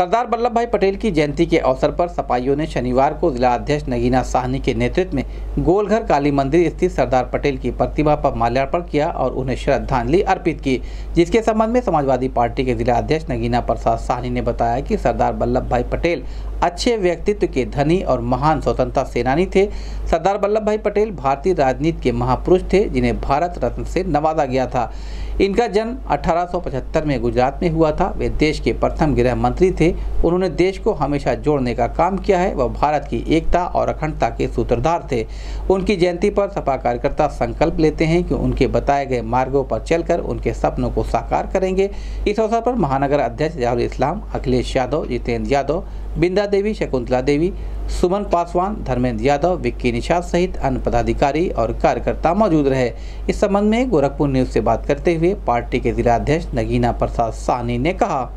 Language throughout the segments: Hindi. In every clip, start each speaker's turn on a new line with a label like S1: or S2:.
S1: सरदार वल्लभ भाई पटेल की जयंती के अवसर पर सपाइयों ने शनिवार को जिला अध्यक्ष नगीना साहनी के नेतृत्व में गोलघर काली मंदिर स्थित सरदार पटेल की प्रतिमा पर माल्यार्पण किया और उन्हें श्रद्धांजलि अर्पित की, जिसके संबंध में समाजवादी पार्टी के जिला अध्यक्ष नगीना प्रसाद साहनी ने बताया कि सरदार वल्लभ भाई पटेल अच्छे व्यक्तित्व के धनी और महान स्वतंत्रता सेनानी थे। सरदार वल्लभ भाई पटेल भारतीय राजनीति के महापुरुष थे, जिन्हें भारत रत्न से नवाजा गया था। इनका जन्म 1875 में गुजरात में हुआ था। वे देश के प्रथम गृह मंत्री थे। उन्होंने देश को हमेशा जोड़ने का काम किया है। वह भारत की एकता और अखंडता के सूत्रधार थे। उनकी जयंती पर सपा कार्यकर्ता संकल्प लेते हैं कि उनके बताए गए मार्गों पर चलकर उनके सपनों को साकार करेंगे। इस अवसर पर महानगर अध्यक्ष जहारुल इस्लाम, अखिलेश यादव, जितेंद्र यादव बिंदा देवी, शकुंतला देवी, सुमन पासवान, धर्मेंद्र यादव, विक्की निषाद सहित अन्य पदाधिकारी और कार्यकर्ता मौजूद रहे। इस संबंध में गोरखपुर न्यूज़ से बात करते हुए पार्टी के जिला अध्यक्ष नगीना प्रसाद साहनी ने कहा।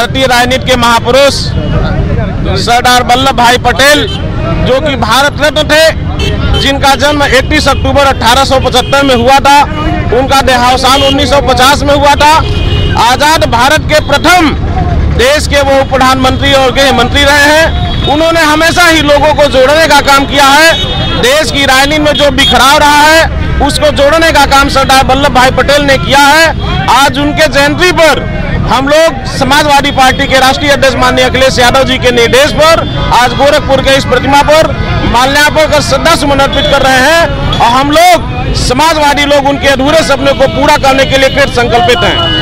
S2: भारतीय राजनीति के महापुरुष, सरदार वल्लभ भाई पटेल, जो कि भारत रत्न थे, जिनका जन्म 31 अक्टूबर 1875 में हुआ था, उनका देहावसान 1950 में हुआ था। आज़ाद भारत के प्रथम देश के वो प्रधानमंत्री और गृह मंत्री रहे हैं। उन्होंने हमेशा ही लोगों को जोड़ने का काम किया है। देश की राजनीति में जो बिखराव रहा है, उसको जोड़ने का काम सरदार वल्लभ भाई पटेल ने किया है। आज उनके जयंती पर हम लोग समाजवादी पार्टी के राष्ट्रीय अध्यक्ष माननीय अखिलेश यादव जी के निर्देश पर आज गोरखपुर के इस प्रतिमा पर माल्यार्पण कर श्रद्धा सुमन अर्पित कर रहे हैं और हम लोग समाजवादी लोग उनके अधूरे सपने को पूरा करने के लिए कृत संकल्पित हैं।